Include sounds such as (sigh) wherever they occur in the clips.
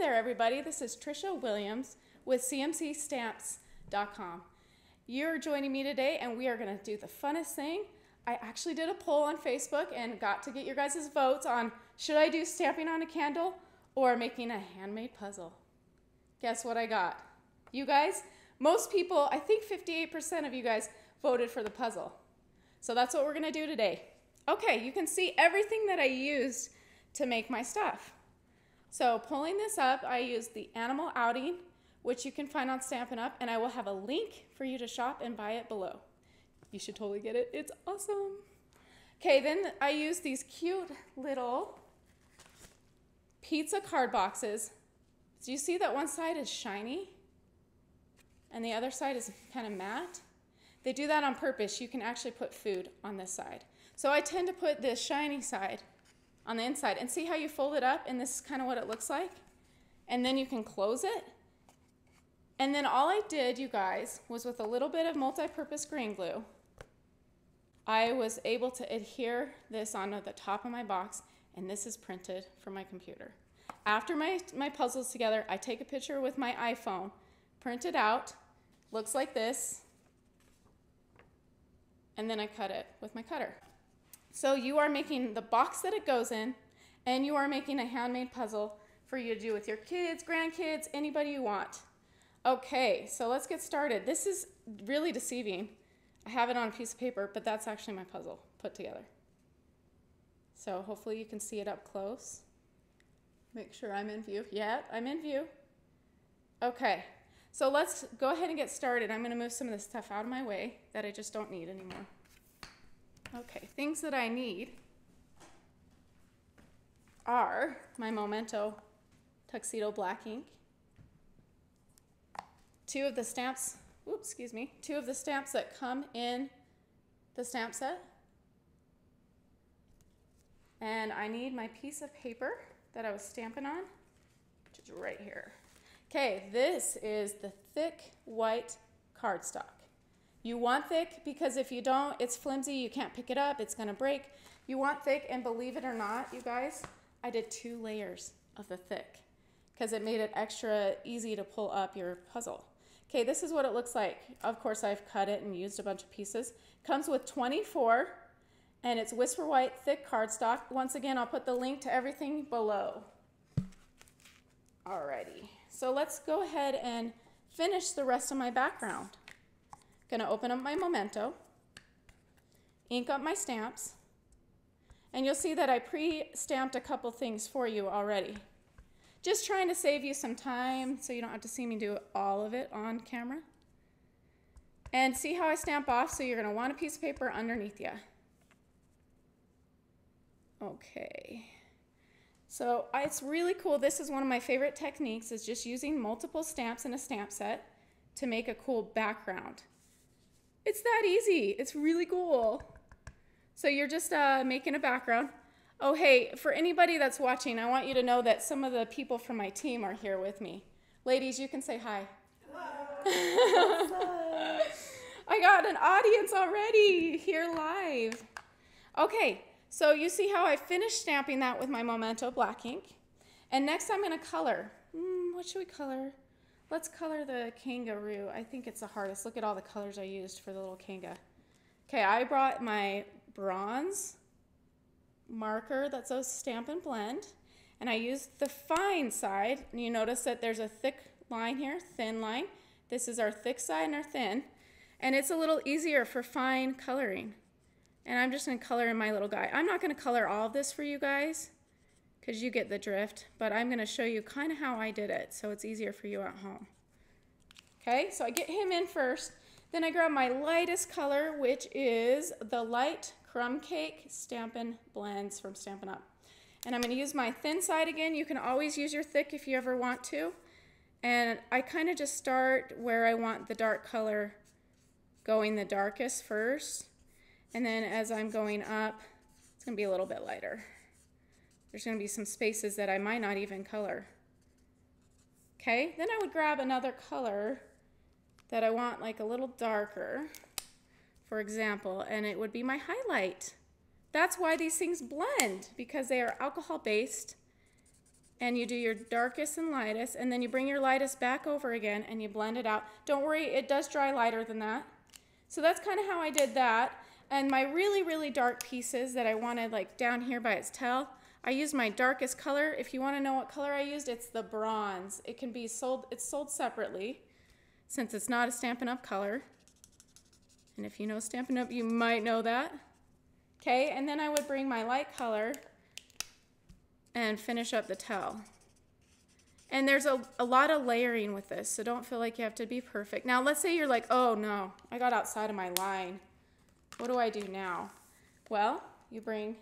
there, everybody. This is Trisha Williams with CMCStamps.com. You're joining me today, and we are going to do the funnest thing. I actually did a poll on Facebook and got to get your guys' votes on should I do stamping on a candle or making a handmade puzzle. Guess what I got? You guys, most people, I think 58% of you guys voted for the puzzle. So that's what we're going to do today. Okay, you can see everything that I used to make my stuff. So pulling this up, I used the Animal Outing, which you can find on Stampin' Up, and I will have a link for you to shop and buy it below. You should totally get it. It's awesome. Okay, then I used these cute little pizza card boxes. Do you see that one side is shiny and the other side is kind of matte? They do that on purpose. You can actually put food on this side. So I tend to put this shiny side on the inside. And see how you fold it up? And this is kind of what it looks like. And then you can close it. And then all I did, you guys, was with a little bit of multi-purpose green glue, I was able to adhere this onto the top of my box, and this is printed from my computer. After my, my puzzle's together, I take a picture with my iPhone, print it out, looks like this, and then I cut it with my cutter. So you are making the box that it goes in, and you are making a handmade puzzle for you to do with your kids, grandkids, anybody you want. Okay, so let's get started. This is really deceiving. I have it on a piece of paper, but that's actually my puzzle put together. So hopefully you can see it up close. Make sure I'm in view. Yeah, I'm in view. Okay, so let's go ahead and get started. I'm going to move some of this stuff out of my way that I just don't need anymore. Okay, things that I need are my Memento Tuxedo Black ink, two of the stamps, oops, excuse me, two of the stamps that come in the stamp set, and I need my piece of paper that I was stamping on, which is right here. Okay, this is the thick white cardstock. You want thick because if you don't, it's flimsy, you can't pick it up, it's gonna break. You want thick, and believe it or not, you guys, I did two layers of the thick because it made it extra easy to pull up your puzzle. Okay, this is what it looks like. Of course, I've cut it and used a bunch of pieces. Comes with 24, and it's Whisper White thick cardstock. Once again, I'll put the link to everything below. Alrighty, so let's go ahead and finish the rest of my background. Gonna open up my memento, ink up my stamps, and you'll see that I pre-stamped a couple things for you already. Just trying to save you some time so you don't have to see me do all of it on camera. And see how I stamp off, so you're gonna want a piece of paper underneath you. Okay. So it's really cool. This is one of my favorite techniques is just using multiple stamps in a stamp set to make a cool background. It's that easy. It's really cool. So you're just uh, making a background. Oh, hey, for anybody that's watching, I want you to know that some of the people from my team are here with me. Ladies, you can say hi. (laughs) I got an audience already here live. Okay, so you see how I finished stamping that with my Memento black ink. And next I'm going to color. Mm, what should we color? Let's color the kangaroo. I think it's the hardest. Look at all the colors I used for the little kanga. Okay, I brought my bronze marker that's a Stampin' Blend, and I used the fine side. And you notice that there's a thick line here, thin line. This is our thick side and our thin. And it's a little easier for fine coloring. And I'm just to color in my little guy. I'm not going to color all of this for you guys because you get the drift, but I'm going to show you kind of how I did it so it's easier for you at home. Okay, so I get him in first. Then I grab my lightest color, which is the light crumb cake Stampin' Blends from Stampin' Up. And I'm going to use my thin side again. You can always use your thick if you ever want to. And I kind of just start where I want the dark color going the darkest first. And then as I'm going up, it's going to be a little bit lighter. There's going to be some spaces that I might not even color. Okay, then I would grab another color that I want like a little darker, for example, and it would be my highlight. That's why these things blend, because they are alcohol based and you do your darkest and lightest, and then you bring your lightest back over again and you blend it out. Don't worry, it does dry lighter than that. So that's kind of how I did that. And my really, really dark pieces that I wanted like down here by its tail, I used my darkest color. If you want to know what color I used, it's the bronze. It can be sold, it's sold separately since it's not a Stampin' Up color. And if you know Stampin' Up, you might know that. Okay, and then I would bring my light color and finish up the tail. And there's a, a lot of layering with this, so don't feel like you have to be perfect. Now, let's say you're like, oh no, I got outside of my line. What do I do now? Well, you bring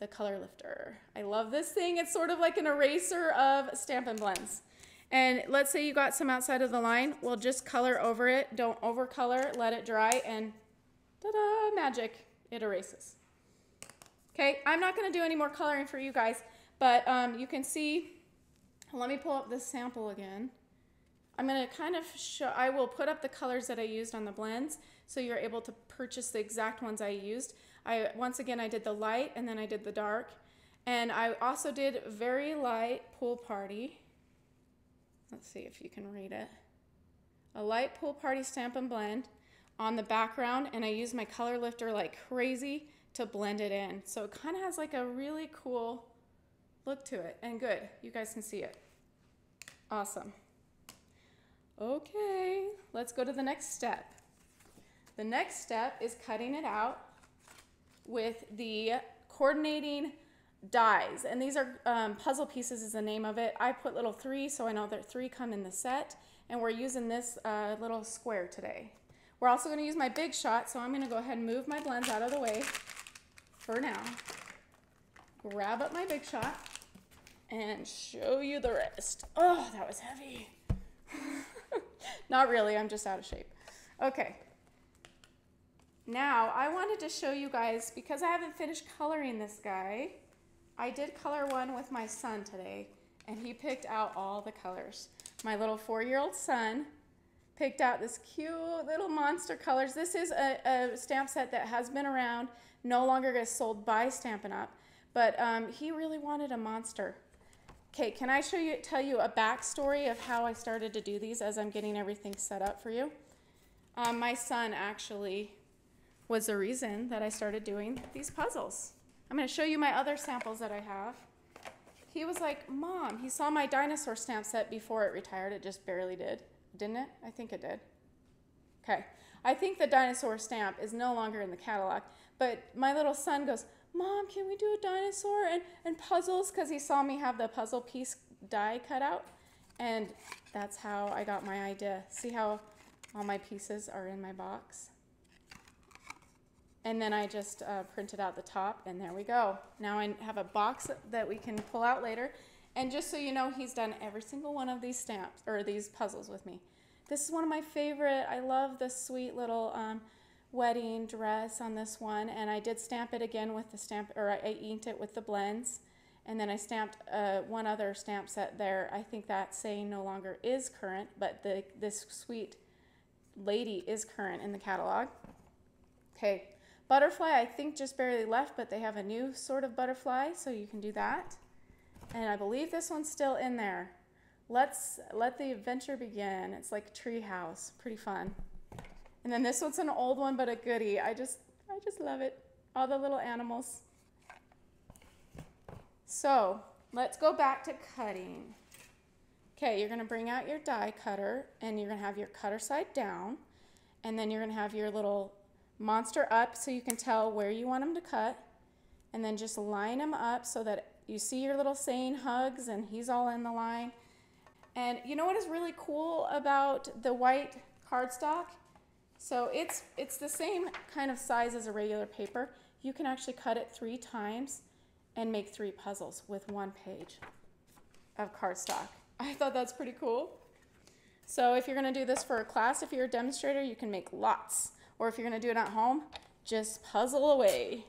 the color lifter. I love this thing. It's sort of like an eraser of Stampin' Blends. And let's say you got some outside of the line, well, just color over it. Don't overcolor, let it dry, and ta-da, magic, it erases. Okay, I'm not gonna do any more coloring for you guys, but um, you can see, let me pull up this sample again. I'm gonna kind of show, I will put up the colors that I used on the blends so you're able to purchase the exact ones I used. I Once again, I did the light and then I did the dark. And I also did very light pool party. Let's see if you can read it. A light pool party Stampin' Blend on the background and I used my color lifter like crazy to blend it in. So it kind of has like a really cool look to it and good. You guys can see it. Awesome. Okay, let's go to the next step. The next step is cutting it out with the coordinating dies. And these are um, puzzle pieces is the name of it. I put little three, so I know that three come in the set. And we're using this uh, little square today. We're also gonna use my big shot, so I'm gonna go ahead and move my blends out of the way for now. Grab up my big shot and show you the rest. Oh, that was heavy. (laughs) Not really, I'm just out of shape. Okay, now, I wanted to show you guys, because I haven't finished coloring this guy, I did color one with my son today, and he picked out all the colors. My little four-year-old son picked out this cute little monster colors. This is a, a, stamp set that has been around, no longer gets sold by Stampin' Up, but um, he really wanted a monster. Okay, can I show you, tell you a backstory of how I started to do these as I'm getting everything set up for you? Um, my son actually was the reason that I started doing these puzzles. I'm going to show you my other samples that I have. He was like, Mom, he saw my dinosaur stamp set before it retired. It just barely did. Didn't it? I think it did. Okay. I think the dinosaur stamp is no longer in the catalog, but my little son goes, Mom, can we do a dinosaur and, and puzzles? Because he saw me have the puzzle piece die cut out. And that's how I got my idea. See how all my pieces are in my box? And then I just uh, printed out the top, and there we go. Now I have a box that we can pull out later. And just so you know, he's done every single one of these stamps, or these puzzles with me. This is one of my favorite. I love this sweet little um, wedding dress on this one. And I did stamp it again with the stamp, or I inked it with the blends. And then I stamped uh, one other stamp set there. I think that saying no longer is current, but the, this sweet lady is current in the catalog. Okay, Butterfly, I think just barely left, but they have a new sort of butterfly, so you can do that. And I believe this one's still in there. Let's let the adventure begin. It's like tree house, pretty fun. And then this one's an old one, but a goodie. I just, I just love it. All the little animals. So let's go back to cutting. Okay, you're gonna bring out your die cutter and you're gonna have your cutter side down and then you're gonna have your little monster up so you can tell where you want them to cut. And then just line them up so that you see your little saying hugs and he's all in the line. And you know what is really cool about the white cardstock? So it's, it's the same kind of size as a regular paper. You can actually cut it three times and make three puzzles with one page of cardstock. (laughs) I thought that's pretty cool. So if you're gonna do this for a class, if you're a demonstrator, you can make lots or if you're gonna do it at home, just puzzle away.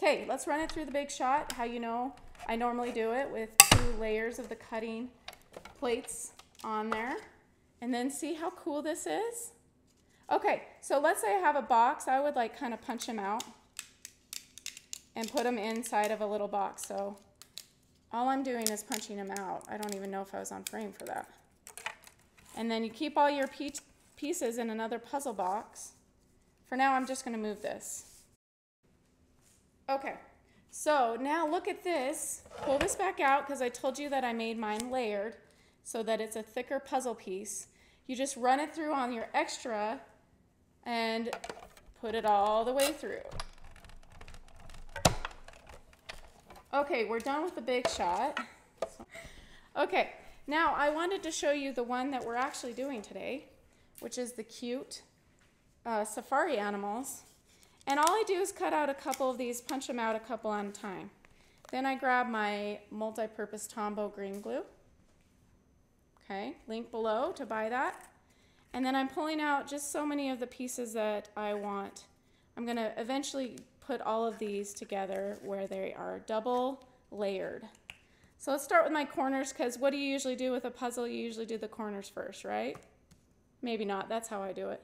Okay, let's run it through the big shot. How you know I normally do it with two layers of the cutting plates on there. And then see how cool this is? Okay, so let's say I have a box. I would like kind of punch them out and put them inside of a little box. So all I'm doing is punching them out. I don't even know if I was on frame for that. And then you keep all your pieces in another puzzle box. For now, I'm just going to move this. Okay, so now look at this. Pull this back out because I told you that I made mine layered so that it's a thicker puzzle piece. You just run it through on your extra and put it all the way through. Okay, we're done with the big shot. Okay, now I wanted to show you the one that we're actually doing today, which is the cute uh, safari animals. And all I do is cut out a couple of these, punch them out a couple at a time. Then I grab my multi-purpose Tombow green glue. Okay, link below to buy that. And then I'm pulling out just so many of the pieces that I want. I'm gonna eventually put all of these together where they are double layered. So let's start with my corners because what do you usually do with a puzzle? You usually do the corners first, right? Maybe not, that's how I do it.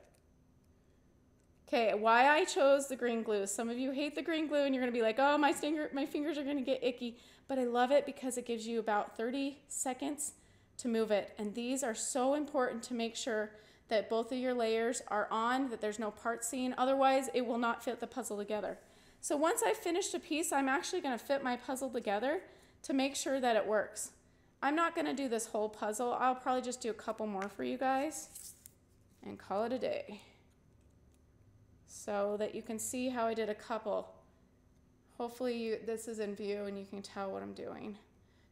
Okay, why I chose the green glue. Some of you hate the green glue and you're gonna be like, oh, my, finger, my fingers are gonna get icky. But I love it because it gives you about 30 seconds to move it. And these are so important to make sure that both of your layers are on, that there's no part seen. Otherwise, it will not fit the puzzle together. So once I've finished a piece, I'm actually gonna fit my puzzle together to make sure that it works. I'm not gonna do this whole puzzle. I'll probably just do a couple more for you guys and call it a day so that you can see how I did a couple. Hopefully you, this is in view and you can tell what I'm doing.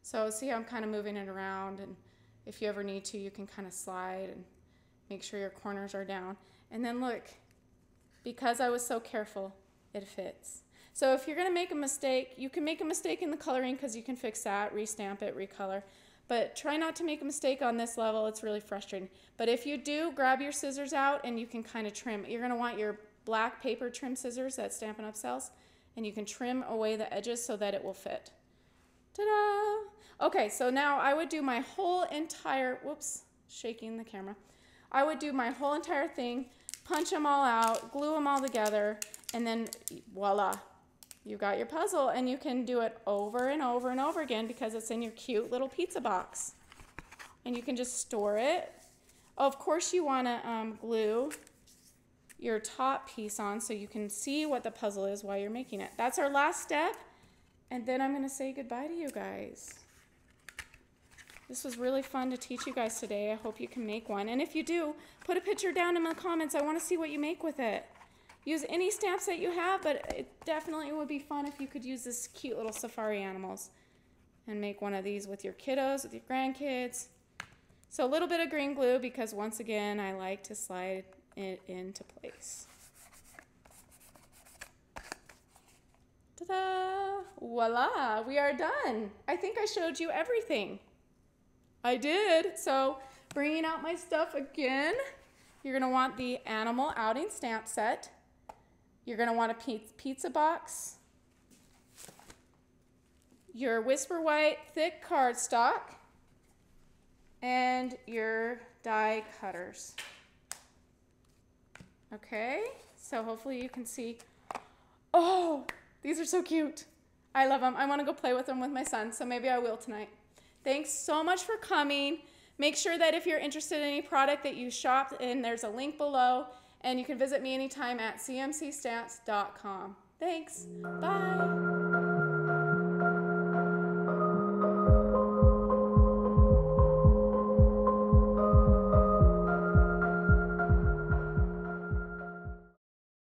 So see how I'm kind of moving it around and if you ever need to, you can kind of slide and make sure your corners are down. And then look, because I was so careful, it fits. So if you're gonna make a mistake, you can make a mistake in the coloring because you can fix that, restamp it, recolor. But try not to make a mistake on this level, it's really frustrating. But if you do, grab your scissors out and you can kind of trim. You're gonna want your black paper trim scissors that Stampin' Up! sells, and you can trim away the edges so that it will fit. Ta-da! Okay, so now I would do my whole entire, whoops, shaking the camera. I would do my whole entire thing, punch them all out, glue them all together, and then voila, you got your puzzle and you can do it over and over and over again because it's in your cute little pizza box. And you can just store it. of course you want to um, glue your top piece on so you can see what the puzzle is while you're making it. That's our last step. And then I'm going to say goodbye to you guys. This was really fun to teach you guys today. I hope you can make one. And if you do, put a picture down in the comments. I want to see what you make with it. Use any stamps that you have, but it definitely would be fun if you could use this cute little safari animals and make one of these with your kiddos, with your grandkids. So a little bit of green glue because once again, I like to slide it into place. Ta-da! Voila! We are done. I think I showed you everything. I did. So bringing out my stuff again, you're to want the animal outing stamp set. You're to want a pizza box, your Whisper White thick cardstock, and your die cutters. Okay, so hopefully you can see. Oh, these are so cute. I love them. I want to go play with them with my son, so maybe I will tonight. Thanks so much for coming. Make sure that if you're interested in any product that you shopped and there's a link below, and you can visit me anytime at cmcstamps.com. Thanks. Bye.